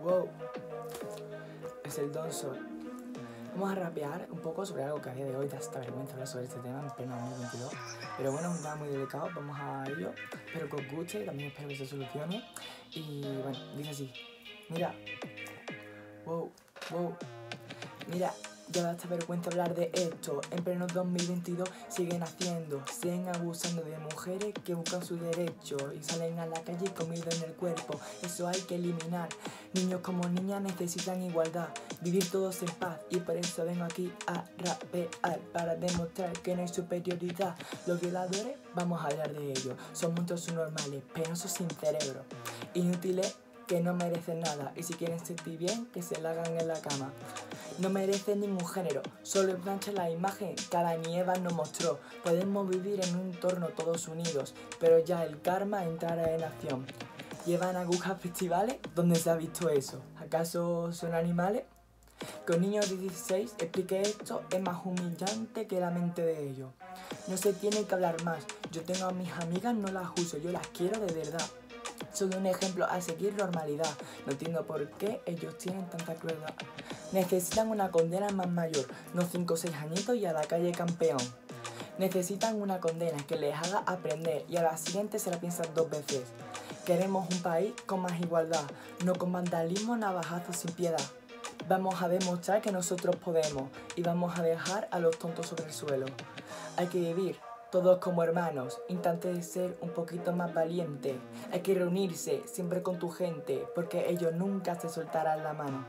Wow, es el Don Sol. Vamos a rapear un poco sobre algo que a día de hoy da esta vergüenza hablar sobre este tema en pleno 2022. Pero bueno, es un tema muy delicado, vamos a ello. Espero que os guste también espero que se solucione. Y bueno, dice así. Mira. Wow, wow. Mira, ya da esta vergüenza hablar de esto. En pleno 2022 siguen haciendo, siguen abusando de mujeres que buscan su derecho y salen a la calle comido en el cuerpo. Eso hay que eliminar. Niños como niñas necesitan igualdad, vivir todos en paz y por eso vengo aquí a rapear para demostrar que no hay superioridad. Los violadores, vamos a hablar de ellos. Son muchos normales, penosos sin cerebro, inútiles que no merecen nada y si quieren sentir bien, que se la hagan en la cama. No merecen ningún género, solo plancha la imagen que Adán y Eva nos mostró. Podemos vivir en un entorno todos unidos, pero ya el karma entrará en acción. ¿Llevan agujas festivales? ¿Dónde se ha visto eso? ¿Acaso son animales? Con niños de 16 explique esto es más humillante que la mente de ellos. No se tiene que hablar más. Yo tengo a mis amigas, no las uso, yo las quiero de verdad. Soy un ejemplo a seguir normalidad. No entiendo por qué ellos tienen tanta crueldad. Necesitan una condena más mayor, no 5 o 6 añitos y a la calle campeón. Necesitan una condena que les haga aprender y a la siguiente se la piensan dos veces. Queremos un país con más igualdad, no con vandalismo, navajazos sin piedad. Vamos a demostrar que nosotros podemos y vamos a dejar a los tontos sobre el suelo. Hay que vivir todos como hermanos, intente ser un poquito más valiente. Hay que reunirse siempre con tu gente, porque ellos nunca se soltarán la mano.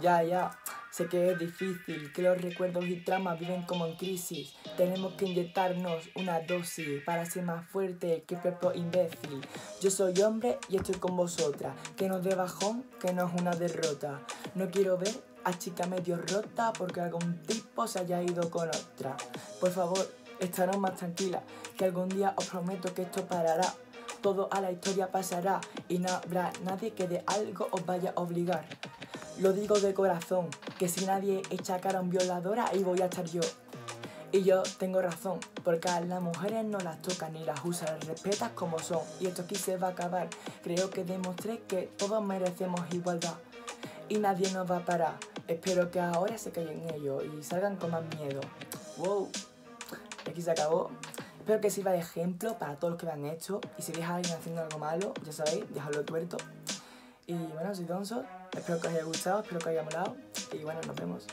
Ya, ya, sé que es difícil, que los recuerdos y tramas viven como en crisis. Tenemos que inyectarnos una dosis para ser más fuerte que el imbécil. Yo soy hombre y estoy con vosotras. Que no de bajón, que no es una derrota. No quiero ver a chica medio rota porque algún tipo se haya ido con otra. Por favor, estaros más tranquilas, que algún día os prometo que esto parará. Todo a la historia pasará y no habrá nadie que de algo os vaya a obligar. Lo digo de corazón, que si nadie echa cara a un violadora, ahí voy a estar yo. Y yo tengo razón, porque a las mujeres no las tocan ni las usan, las respetas como son. Y esto aquí se va a acabar. Creo que demostré que todos merecemos igualdad. Y nadie nos va a parar. Espero que ahora se callen ellos y salgan con más miedo. ¡Wow! Aquí se acabó. Espero que sirva de ejemplo para todos los que lo han hecho. Y si veis a alguien haciendo algo malo, ya sabéis, dejadlo tuerto. Y bueno, soy Donso. Espero que os haya gustado, espero que os haya molado. Y bueno, nos vemos.